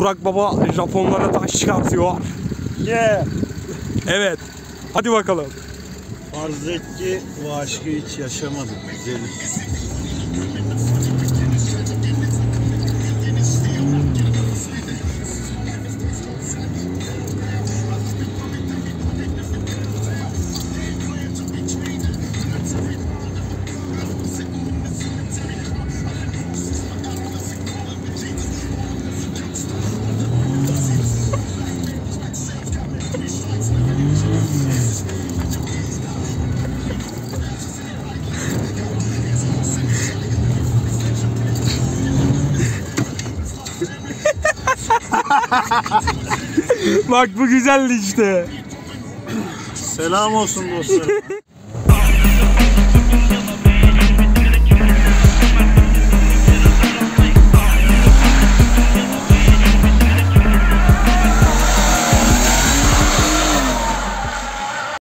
Burak Baba Japonlara taş çıkartıyor. Yeah. Evet. Hadi bakalım. Farz et ki bu aşkı hiç yaşamadım güzelim. Bak bu güzeldi işte. Selam olsun dostlar.